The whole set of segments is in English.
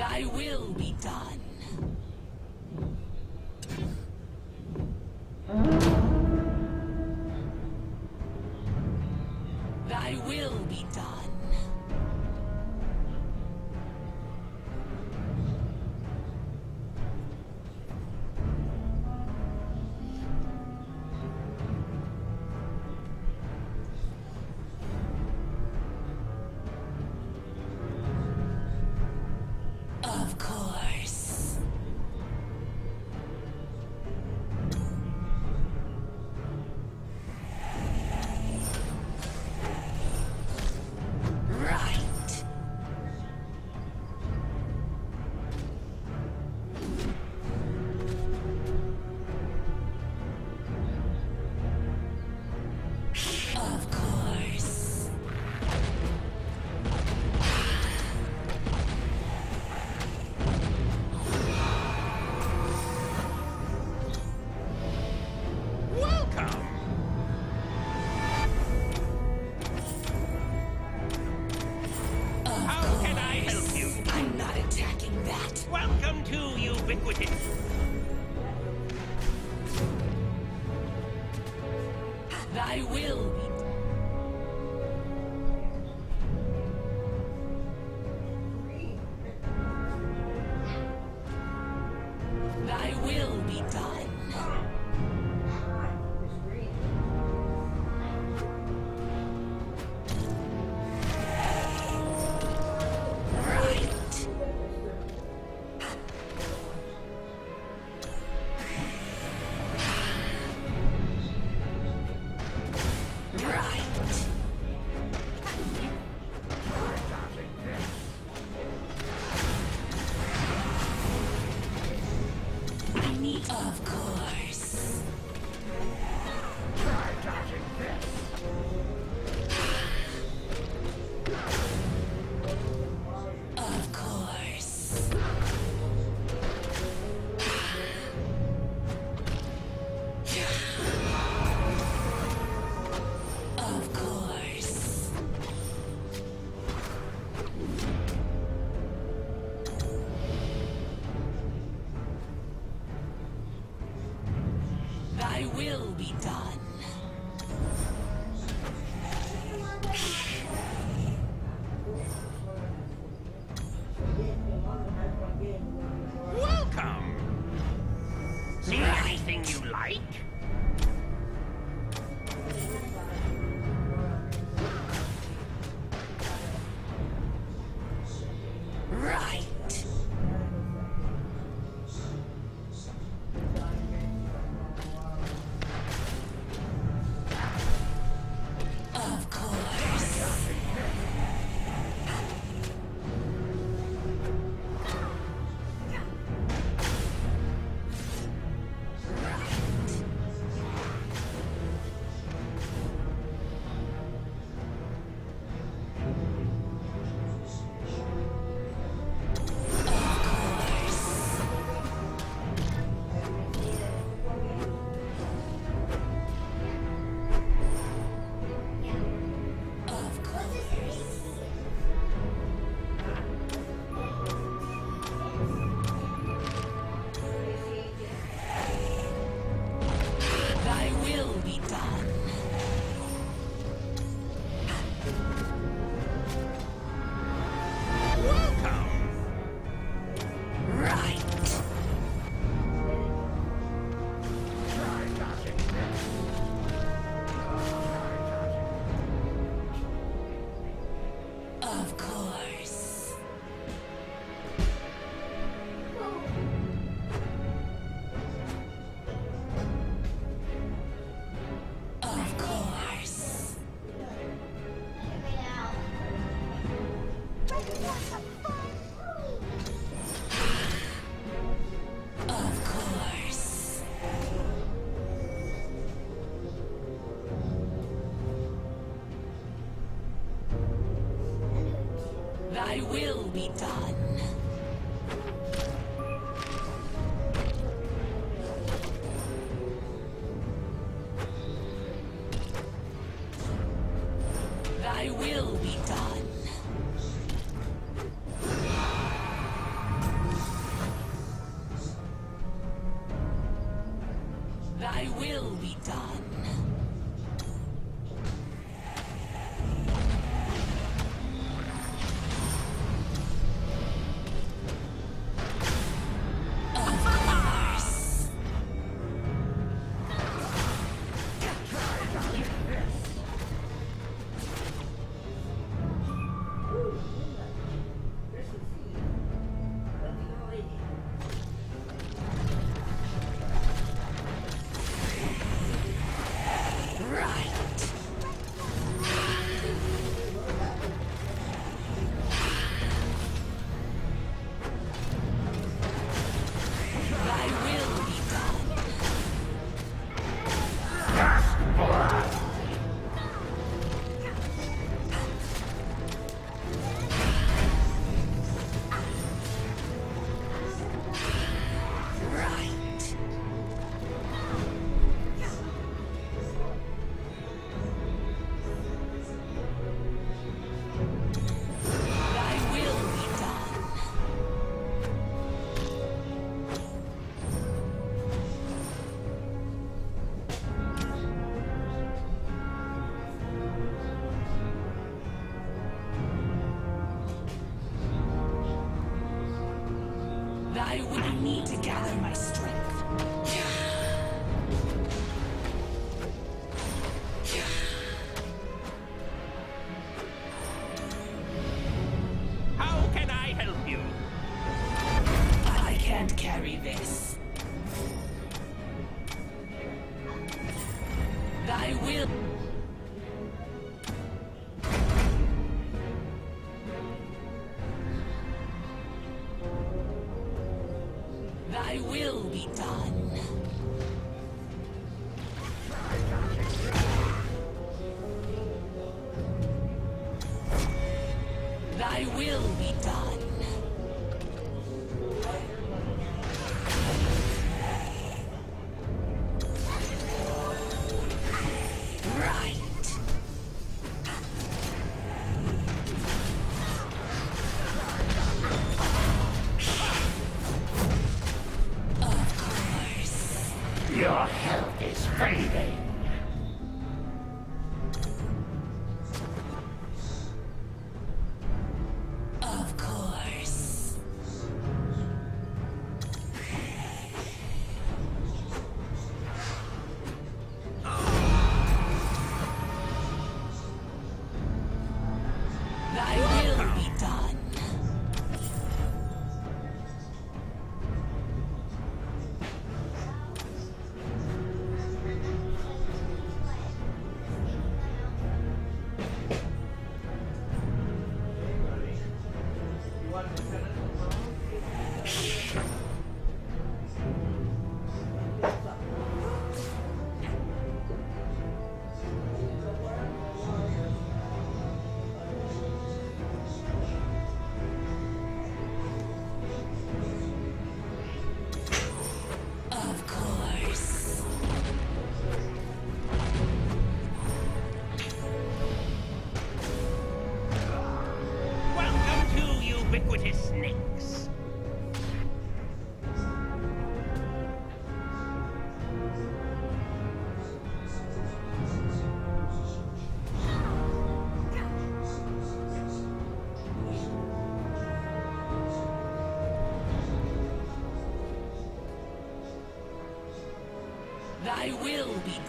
Thy will be done.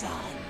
Done.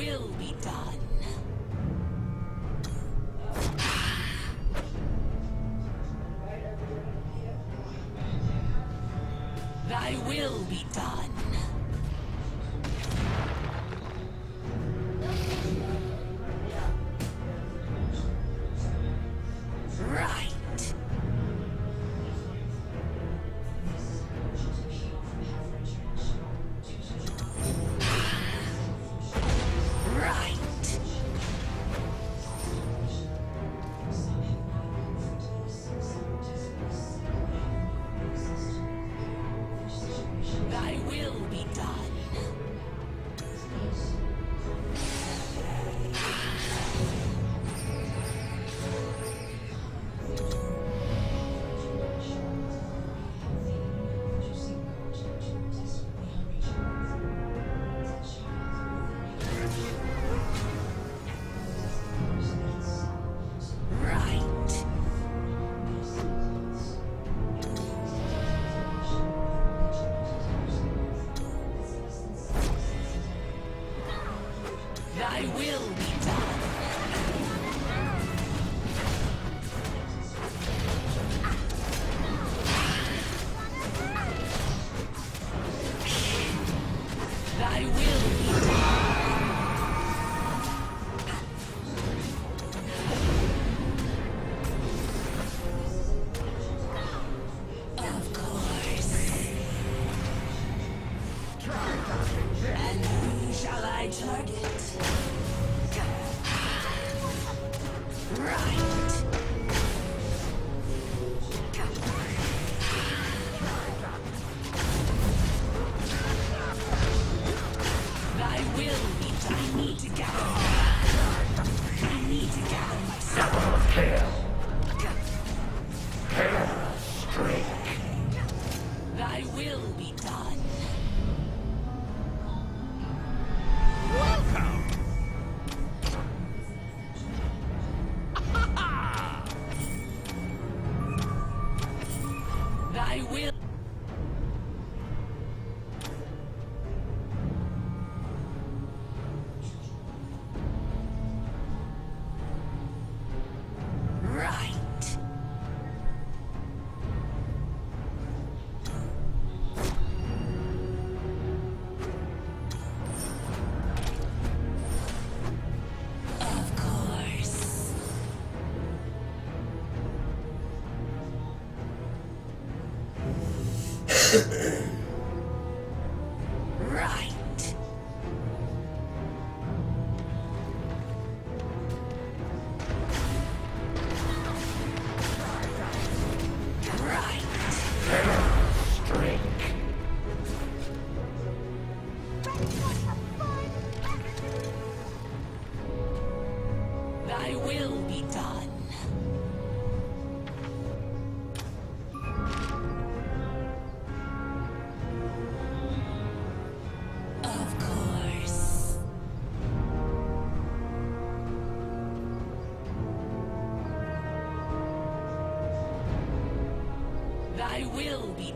Will be done. Thy will be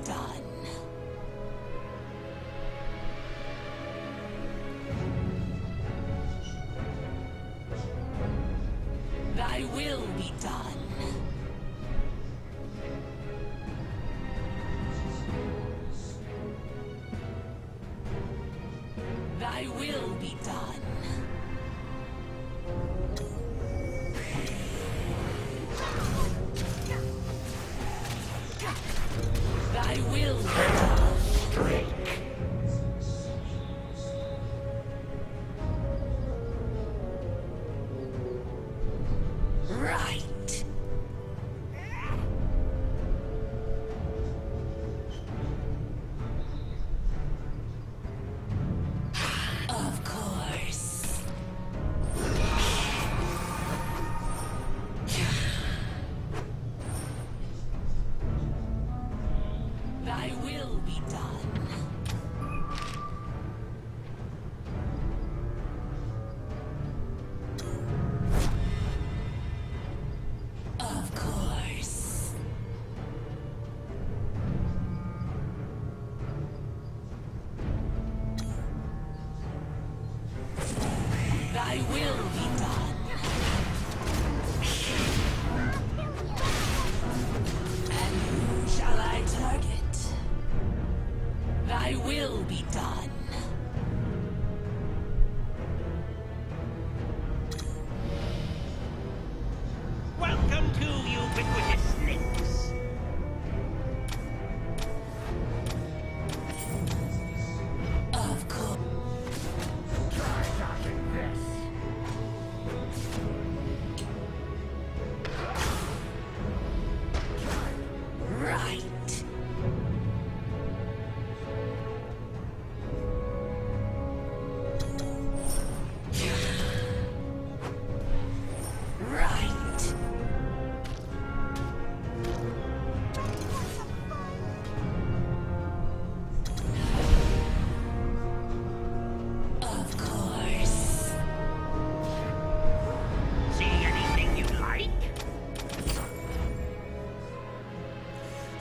will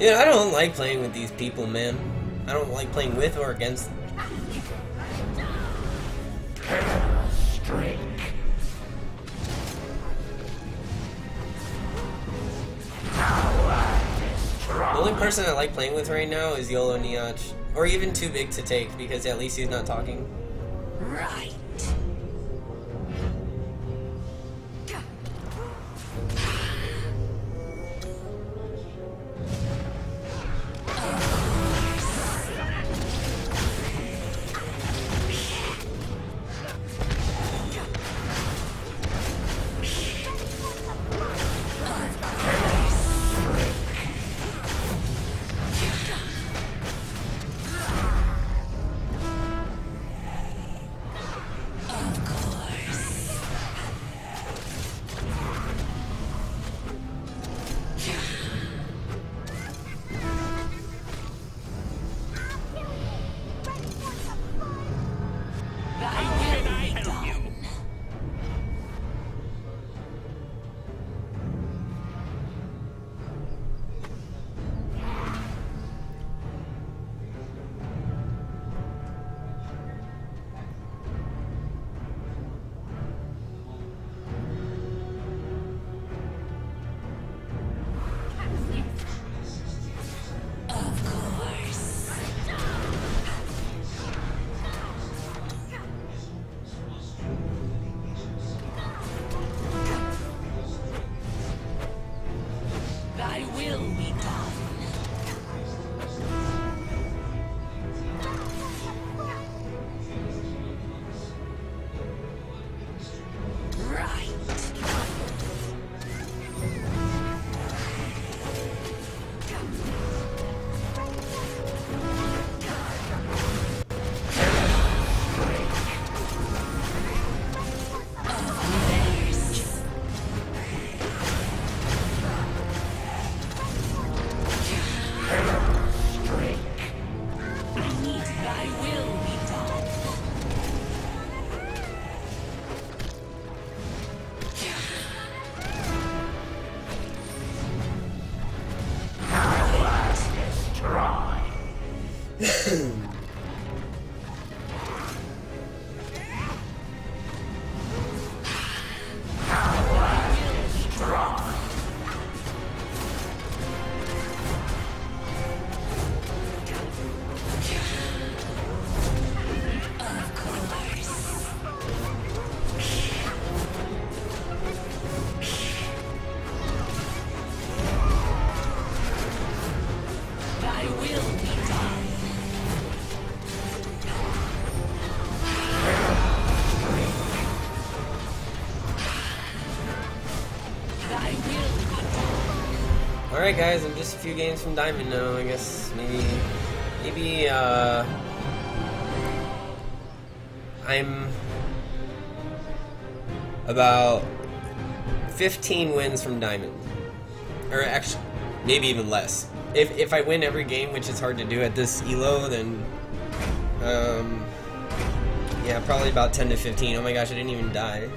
Yeah, I don't like playing with these people, man. I don't like playing with or against them. The only person I like playing with right now is Yolo Niach. Or even too big to take, because at least he's not talking. Right. Be done. Alright guys, I'm just a few games from Diamond now, I guess maybe maybe uh I'm about 15 wins from Diamond. Or actually maybe even less. If if I win every game, which is hard to do at this elo, then um yeah, probably about 10 to 15. Oh my gosh, I didn't even die.